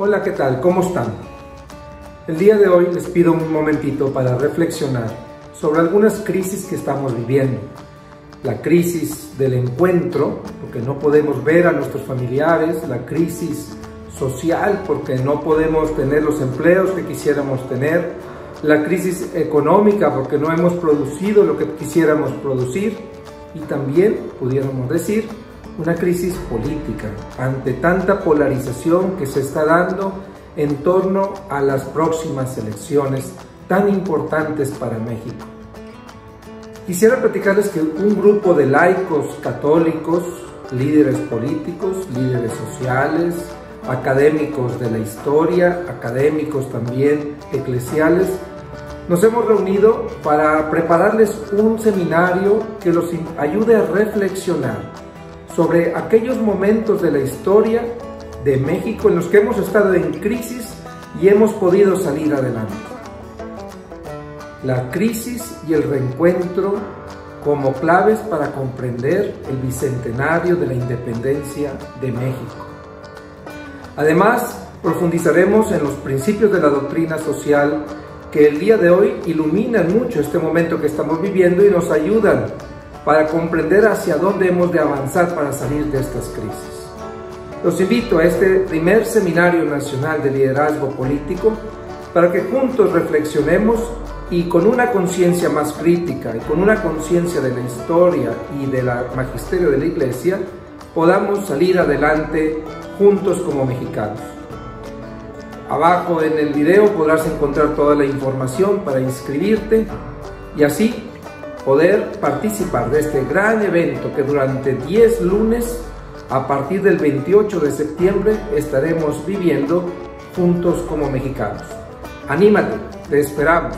Hola, ¿qué tal? ¿Cómo están? El día de hoy les pido un momentito para reflexionar sobre algunas crisis que estamos viviendo. La crisis del encuentro, porque no podemos ver a nuestros familiares, la crisis social, porque no podemos tener los empleos que quisiéramos tener, la crisis económica, porque no hemos producido lo que quisiéramos producir, y también, pudiéramos decir, una crisis política ante tanta polarización que se está dando en torno a las próximas elecciones tan importantes para México. Quisiera platicarles que un grupo de laicos católicos, líderes políticos, líderes sociales, académicos de la historia, académicos también eclesiales, nos hemos reunido para prepararles un seminario que los ayude a reflexionar sobre aquellos momentos de la historia de México en los que hemos estado en crisis y hemos podido salir adelante. La crisis y el reencuentro como claves para comprender el bicentenario de la independencia de México. Además, profundizaremos en los principios de la doctrina social que el día de hoy iluminan mucho este momento que estamos viviendo y nos ayudan para comprender hacia dónde hemos de avanzar para salir de estas crisis. Los invito a este primer Seminario Nacional de Liderazgo Político para que juntos reflexionemos y con una conciencia más crítica y con una conciencia de la historia y del magisterio de la Iglesia podamos salir adelante juntos como mexicanos. Abajo en el video podrás encontrar toda la información para inscribirte y así poder participar de este gran evento que durante 10 lunes, a partir del 28 de septiembre, estaremos viviendo juntos como mexicanos. Anímate, te esperamos.